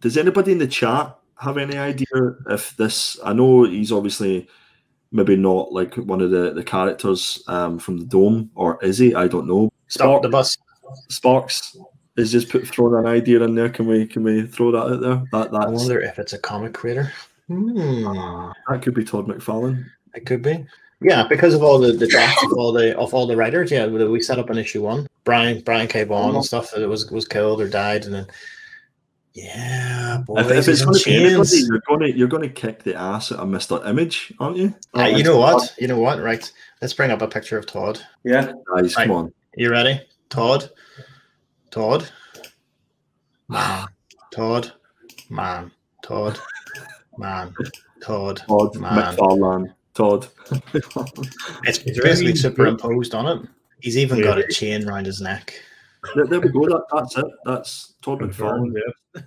does anybody in the chat have any idea if this? I know he's obviously maybe not like one of the the characters um, from the Dome, or is he? I don't know. Stop the bus. Sparks is just put thrown an idea in there. Can we can we throw that out there? That I that's, wonder if it's a comic creator. Hmm. that could be Todd McFarlane. It could be. Yeah, because of all the, the drafts of all the of all the writers. Yeah, we we set up an issue one. Brian Brian K. Vaughan and stuff that was was killed or died, and then yeah, boys, If, if it's in going to be anybody, you're going to you're going to kick the ass out of Mister Image, aren't you? Uh, you know what? You know what? Right. Let's bring up a picture of Todd. Yeah. Guys, come on. You ready? Todd. Todd. Man. Todd. Man. Todd. Man. Todd. Todd Man. McFarlane. Todd. It's, it's basically superimposed on it. He's even got a chain around his neck. There, there we go. That, that's it. That's Todd McFarlane. Yeah.